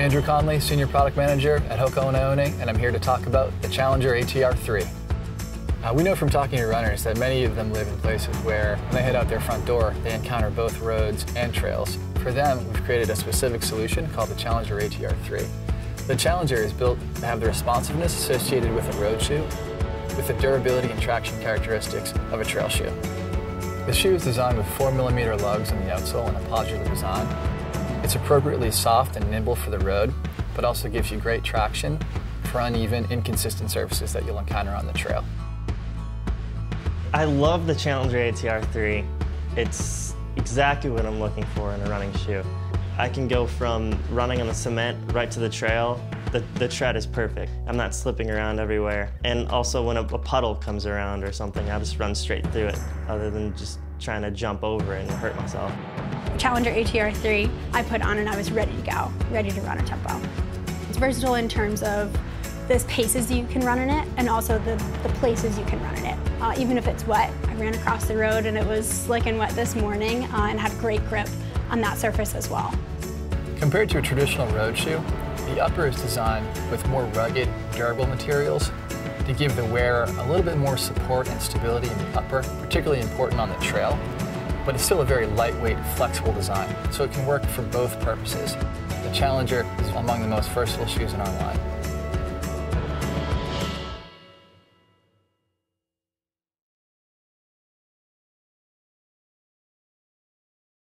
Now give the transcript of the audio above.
Andrew Conley, Senior Product Manager at Hoka One One, and I'm here to talk about the Challenger ATR 3. Uh, we know from talking to runners that many of them live in places where when they head out their front door, they encounter both roads and trails. For them, we've created a specific solution called the Challenger ATR 3. The Challenger is built to have the responsiveness associated with a road shoe with the durability and traction characteristics of a trail shoe. The shoe is designed with 4mm lugs on the outsole and a podular design. It's appropriately soft and nimble for the road, but also gives you great traction for uneven, inconsistent surfaces that you'll encounter on the trail. I love the Challenger ATR 3. It's exactly what I'm looking for in a running shoe. I can go from running on the cement right to the trail. The, the tread is perfect. I'm not slipping around everywhere. And also when a, a puddle comes around or something, I just run straight through it other than just trying to jump over it and hurt myself. Challenger ATR 3 I put on and I was ready to go, ready to run a tempo. It's versatile in terms of the paces you can run in it and also the, the places you can run in it. Uh, even if it's wet, I ran across the road and it was slick and wet this morning uh, and had great grip on that surface as well. Compared to a traditional road shoe, the upper is designed with more rugged, durable materials to give the wearer a little bit more support and stability in the upper, particularly important on the trail, but it's still a very lightweight, flexible design, so it can work for both purposes. The Challenger is among the most versatile shoes in our line.